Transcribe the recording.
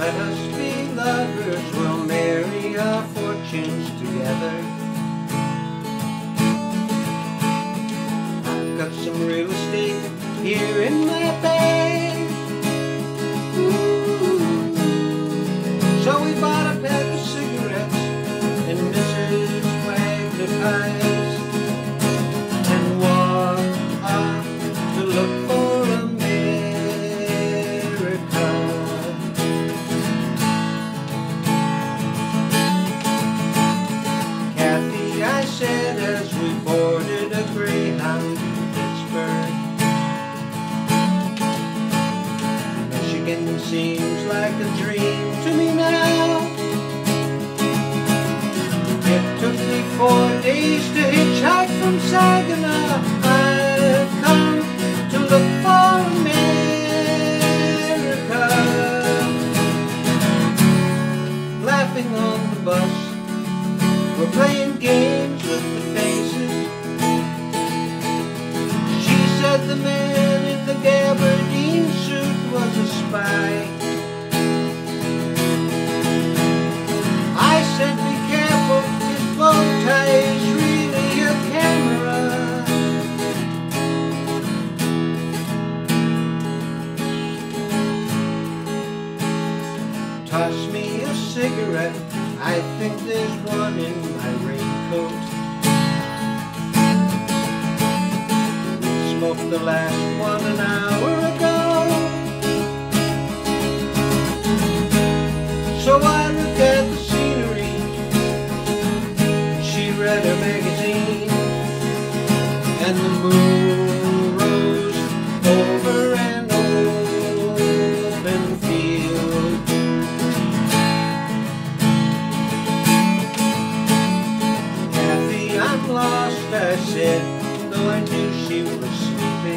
Let us be lovers, we'll marry our fortunes together. I've got some real estate here in my I said as we boarded a Greyhound to Pittsburgh. Michigan seems like a dream to me now. It took me four days to hitchhike from Saginaw. Toss me a cigarette, I think there's one in my raincoat. Smoked the last one an hour I said, though I knew she was sleeping.